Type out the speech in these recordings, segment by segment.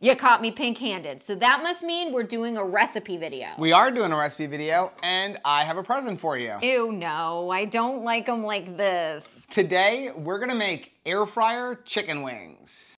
You caught me pink-handed. So that must mean we're doing a recipe video. We are doing a recipe video, and I have a present for you. Ew, no, I don't like them like this. Today, we're gonna make air fryer chicken wings.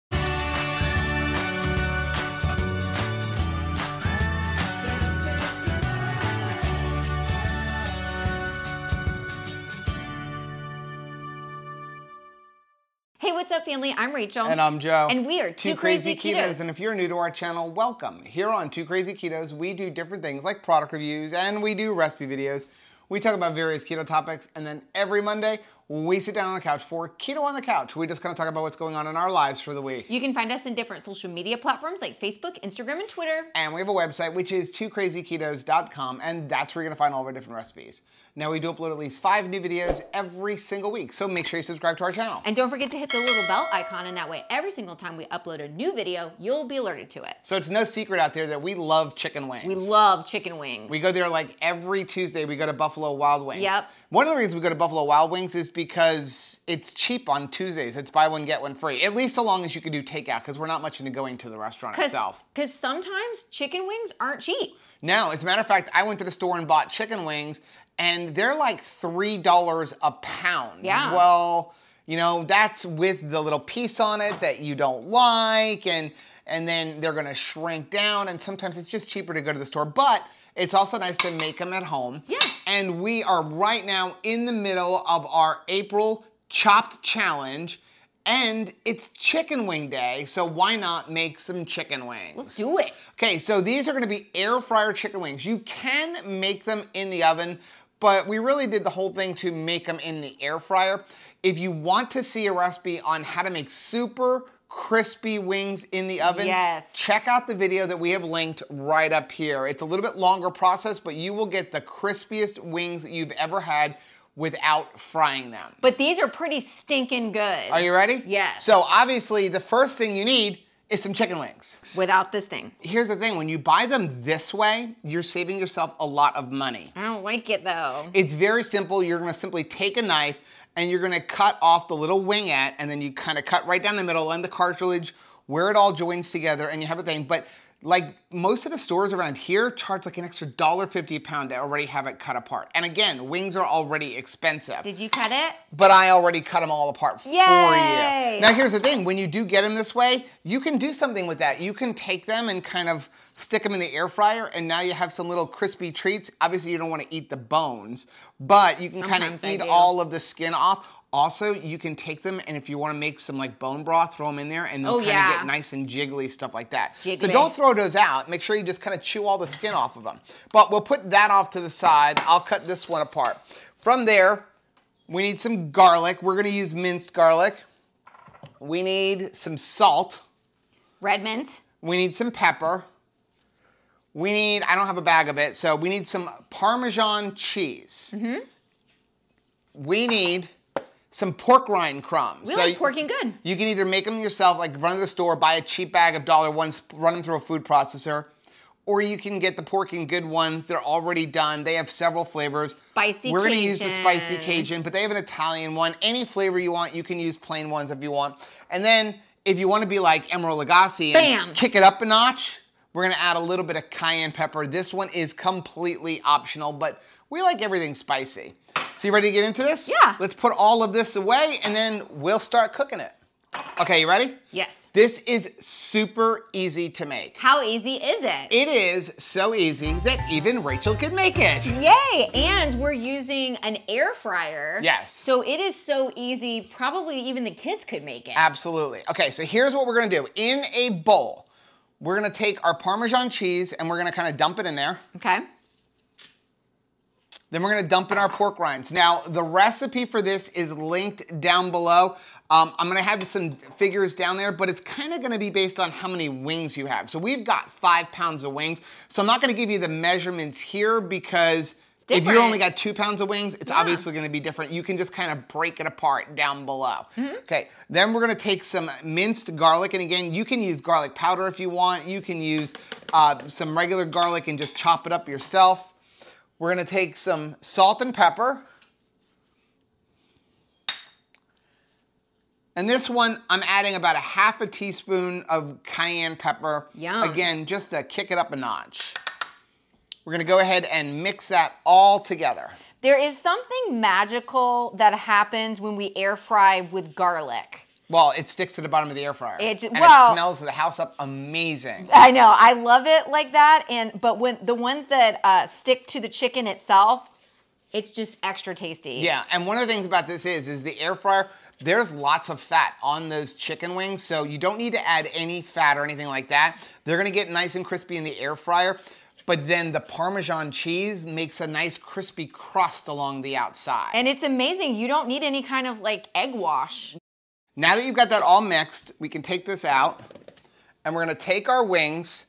Hey, what's up, family? I'm Rachel. And I'm Joe. And we are Two, Crazy, Ketos. And if you're new to our channel, welcome. Here on Two Crazy Ketos, we do different things like product reviews and we do recipe videos. We talk about various keto topics, and then every Monday, we sit down on the couch for Keto on the Couch. We just kind of talk about what's going on in our lives for the week. You can find us in different social media platforms like Facebook, Instagram, and Twitter. And we have a website, which is twocrazyketos.com, and that's where you're gonna find all of our different recipes. Now, we do upload at least five new videos every single week, so make sure you subscribe to our channel. And don't forget to hit the little bell icon, and that way, every single time we upload a new video, you'll be alerted to it. So it's no secret out there that we love chicken wings. We love chicken wings. We go there like every Tuesday, we go to Buffalo Wild Wings. Yep. One of the reasons we go to Buffalo Wild Wings is because it's cheap on Tuesdays. It's buy one, get one free. At least so long as you can do takeout, because we're not much into going to the restaurant itself. Because sometimes chicken wings aren't cheap. No, as a matter of fact, I went to the store and bought chicken wings, and they're like $3 a pound. Yeah. Well, you know, that's with the little piece on it that you don't like, and and then they're gonna shrink down, and sometimes it's just cheaper to go to the store. But it's also nice to make them at home. Yeah. And we are right now in the middle of our April Chopped Challenge. And it's chicken wing day, so why not make some chicken wings? Let's do it. Okay, so these are gonna be air fryer chicken wings. You can make them in the oven, but we really did the whole thing to make them in the air fryer. If you want to see a recipe on how to make super crispy wings in the oven, Yes. check out the video that we have linked right up here. It's a little bit longer process, but you will get the crispiest wings that you've ever had without frying them. But these are pretty stinking good. Are you ready? Yes. So obviously the first thing you need is some chicken wings. Without this thing. Here's the thing, when you buy them this way, you're saving yourself a lot of money. I don't like it though. It's very simple. You're gonna simply take a knife and you're gonna cut off the little wingette and then you kind of cut right down the middle and the cartilage where it all joins together and you have a thing. But like most of the stores around here charge like an extra $1.50 a pound to already have it cut apart. And again, wings are already expensive. Did you cut it? but I already cut them all apart for you. Now here's the thing, when you do get them this way, you can do something with that. You can take them and kind of stick them in the air fryer and now you have some little crispy treats. Obviously you don't wanna eat the bones, but you can kind of eat all of the skin off. Also, you can take them and if you wanna make some like bone broth, throw them in there and they'll Oh, kind of yeah. get nice and jiggly, stuff like that. So don't throw those out. Make sure you just kind of chew all the skin off of them. But we'll put that off to the side. I'll cut this one apart. From there, we need some garlic. We're gonna use minced garlic. We need some salt. Redmond. We need some pepper. We need, I don't have a bag of it, so we need some Parmesan cheese. Mm-hmm. We need some pork rind crumbs. We So like Pork King Good. you can either make them yourself, like run to the store, buy a cheap bag of dollar ones, run them through a food processor, or you can get the Pork King Good ones. They're already done. They have several flavors. Spicy We're gonna use the spicy Cajun. Cajun, but they have an Italian one. Any flavor you want, you can use plain ones if you want. And then if you want to be like Emeril Lagasse and Bam! kick it up a notch, we're gonna add a little bit of cayenne pepper. This one is completely optional, but we like everything spicy. So you ready to get into this? Yeah. Let's put all of this away and then we'll start cooking it. Okay, you ready? Yes. This is super easy to make. How easy is it? It is so easy that even Rachel could make it. Yay! And we're using an air fryer. Yes. So it is so easy, probably even the kids could make it. Absolutely. Okay, so here's what we're gonna do. In a bowl, we're gonna take our Parmesan cheese and we're gonna kind of dump it in there. Okay. Then we're gonna dump in our pork rinds. Now, the recipe for this is linked down below. Um, I'm gonna have some figures down there, but it's kind of gonna be based on how many wings you have. So we've got five pounds of wings. So I'm not gonna give you the measurements here because if you only got two pounds of wings, it's obviously gonna be different. You can just kind of break it apart down below. Okay, then we're gonna take some minced garlic, and again, you can use garlic powder if you want. You can use uh, some regular garlic and just chop it up yourself. We're gonna take some salt and pepper. And this one, I'm adding about a half a teaspoon of cayenne pepper. Yum. Again, just to kick it up a notch. We're gonna go ahead and mix that all together. There is something magical that happens when we air fry with garlic. Well, it sticks to the bottom of the air fryer. It- and well- it smells the house up amazing. I know, I love it like that. And but when the ones that uh, stick to the chicken itself, it's just extra tasty. Yeah, and one of the things about this is, is the air fryer, there's lots of fat on those chicken wings, so you don't need to add any fat or anything like that. They're gonna get nice and crispy in the air fryer, but then the Parmesan cheese makes a nice crispy crust along the outside. And it's amazing. You don't need any kind of like egg wash. Now that you've got that all mixed, we can take this out and we're gonna take our wings.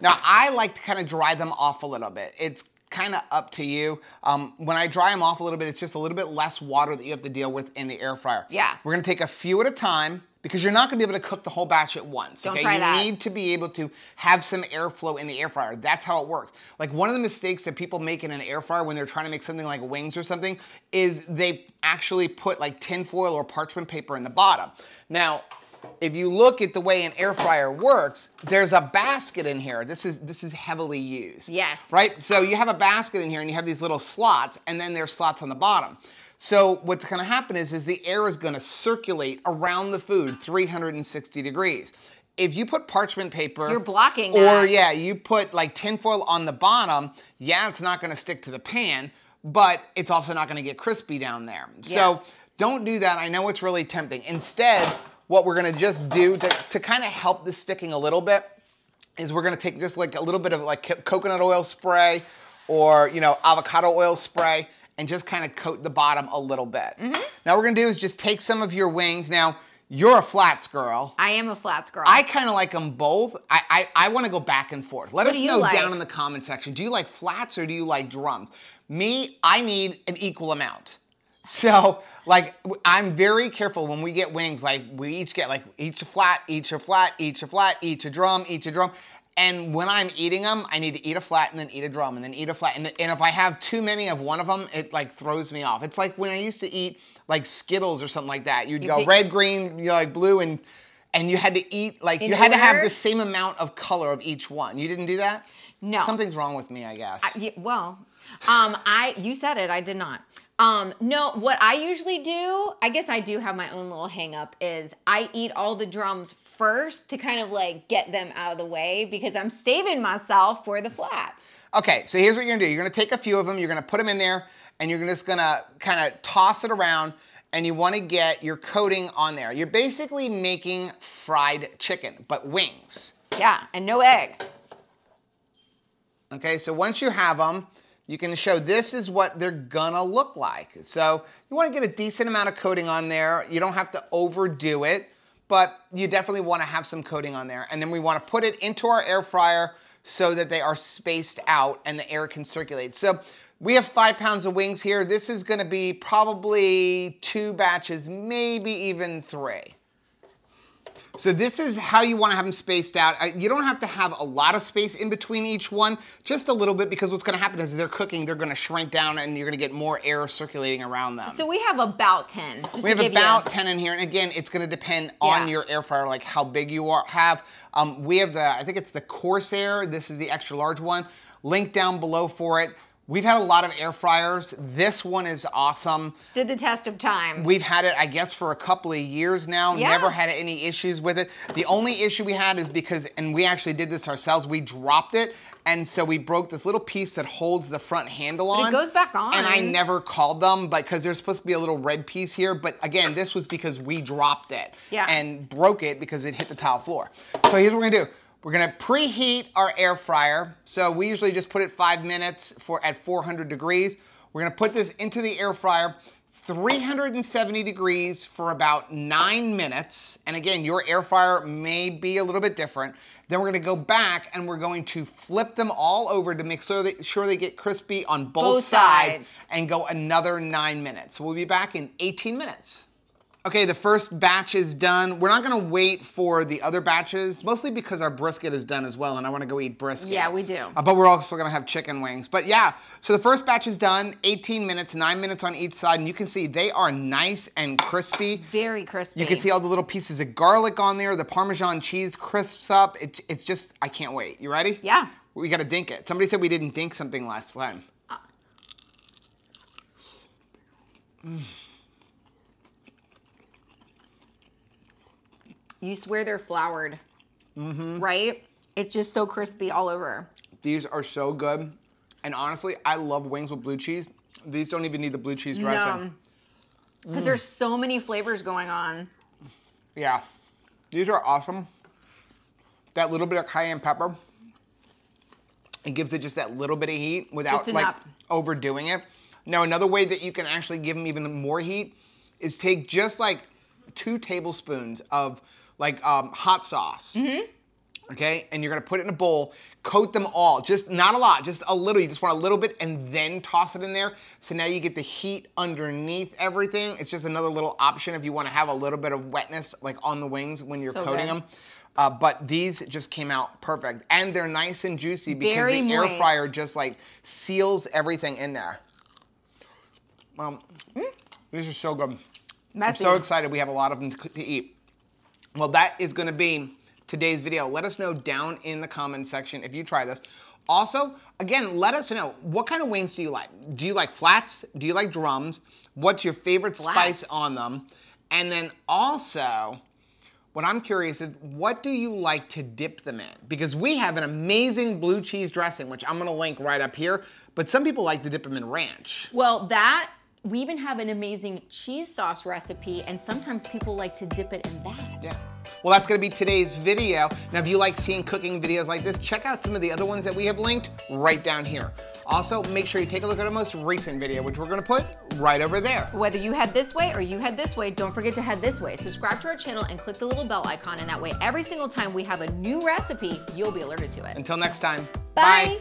Now I like to kind of dry them off a little bit. It's kind of up to you. Um, when I dry them off a little bit, it's just a little bit less water that you have to deal with in the air fryer. Yeah. We're gonna take a few at a time because you're not gonna be able to cook the whole batch at once. Don't okay, try you that. need to be able to have some airflow in the air fryer. That's how it works. Like one of the mistakes that people make in an air fryer when they're trying to make something like wings or something is they actually put like tin foil or parchment paper in the bottom. Now, if you look at the way an air fryer works, there's a basket in here. This is this is heavily used. Yes. Right? So you have a basket in here and you have these little slots and then there's slots on the bottom. So what's gonna happen is, is the air is gonna circulate around the food 360 degrees. If you put parchment paper, You're blocking or that. yeah, you put like tinfoil on the bottom, yeah, it's not gonna stick to the pan, but it's also not gonna get crispy down there. So don't do that. I know it's really tempting. Instead, what we're gonna just do to, to kind of help the sticking a little bit is we're gonna take just like a little bit of like coconut oil spray or you know avocado oil spray and just kind of coat the bottom a little bit. Mm-hmm. Now what we're gonna do is just take some of your wings. Now you're a flats girl. I am a flats girl. I kind of like them both. I I, I want to go back and forth. Let What us know like? down in the comment section. Do you like flats or do you like drums? Me, I need an equal amount. So like I'm very careful when we get wings. Like we each get like each a flat, each a flat, each a flat, each a drum, each a drum. And when I'm eating them, I need to eat a flat and then eat a drum and then eat a flat. And, and if I have too many of one of them, it like throws me off. It's like when I used to eat like Skittles or something like that. You'd You go red, green, you know, like blue, and and you had to eat like In you had to have the same amount of color of each one. You didn't do that? No. Something's wrong with me, I guess. Yeah, well, um, I you said it. I did not. Um, no, what I usually do, I guess I do have my own little hang up, is I eat all the drums first to kind of like get them out of the way because I'm saving myself for the flats. Okay, so here's what you're gonna do. You're gonna take a few of them, you're gonna put them in there, and you're just gonna kind of toss it around, and you wanna get your coating on there. You're basically making fried chicken, but wings. Yeah, and no egg. Okay, so once you have them, you can show this is what they're gonna look like. So you wanna get a decent amount of coating on there. You don't have to overdo it, but you definitely wanna have some coating on there. And then we wanna put it into our air fryer so that they are spaced out and the air can circulate. So we have five pounds of wings here. This is gonna be probably two batches, maybe even three. So this is how you want to have them spaced out. You don't have to have a lot of space in between each one, just a little bit, because what's going to happen is they're cooking, they're going to shrink down, and you're going to get more air circulating around them. So we have about 10. Just we have about you. 10 in here, and again, it's going to depend Yeah. on your air fryer, like how big you are, have. Um, we have the, I think it's the Cosori. This is the extra large one. Link down below for it. We've had a lot of air fryers. This one is awesome. Stood the test of time. We've had it, I guess, for a couple of years now. Yeah. Never had any issues with it. The only issue we had is because, and we actually did this ourselves, we dropped it. And so we broke this little piece that holds the front handle But it on. goes back on. And I never called them but because there's supposed to be a little red piece here. But again, this was because we dropped it Yeah. and broke it because it hit the tile floor. So here's what we're gonna do. We're gonna preheat our air fryer. So we usually just put it five minutes for at 400 degrees. We're gonna put this into the air fryer, 370 degrees for about nine minutes. And again, your air fryer may be a little bit different. Then we're gonna go back and we're going to flip them all over to make sure they, sure they get crispy on both, Both sides, sides. and go another nine minutes. So we'll be back in 18 minutes. Okay, the first batch is done. We're not gonna wait for the other batches, mostly because our brisket is done as well, and I wanna go eat brisket. Yeah, we do. Uh, but we're also gonna have chicken wings. But yeah, so the first batch is done, 18 minutes, nine minutes on each side, and you can see they are nice and crispy. Very crispy. You can see all the little pieces of garlic on there, the Parmesan cheese crisps up. It, it's just, I can't wait. You ready? Yeah. We gotta dink it. Somebody said we didn't dink something last time. You swear they're floured, Mm-hmm. right? It's just so crispy all over. These are so good. And honestly, I love wings with blue cheese. These don't even need the blue cheese dressing. Because there's so many flavors going on. Yeah. These are awesome. That little bit of cayenne pepper, it gives it just that little bit of heat without like overdoing it. Now, another way that you can actually give them even more heat is take just like two tablespoons of like um, hot sauce. Mm-hmm. Okay, and you're gonna put it in a bowl, coat them all, just not a lot, just a little. You just want a little bit, and then toss it in there. So now you get the heat underneath everything. It's just another little option if you want to have a little bit of wetness, like on the wings when you're So coating good. them. Uh, but these just came out perfect, and they're nice and juicy because Very the air fryer just like seals everything in there. Um, These are so good. I'm so excited. We have a lot of them to, to eat. Well, that is going to be today's video. Let us know down in the comment section if you try this. Also, again, let us know what kind of wings do you like? Do you like flats? Do you like drums? What's your favorite spice on them? And then also, what I'm curious is what do you like to dip them in? Because we have an amazing blue cheese dressing, which I'm gonna link right up here, but some people like to dip them in ranch. Well, that we even have an amazing cheese sauce recipe, and sometimes people like to dip it in that. Yeah. Well, that's gonna be today's video. Now, if you like seeing cooking videos like this, check out some of the other ones that we have linked right down here. Also, make sure you take a look at our most recent video, which we're gonna put right over there. Whether you head this way or you head this way, don't forget to head this way. Subscribe to our channel and click the little bell icon, and that way, every single time we have a new recipe, you'll be alerted to it. Until next time, Bye.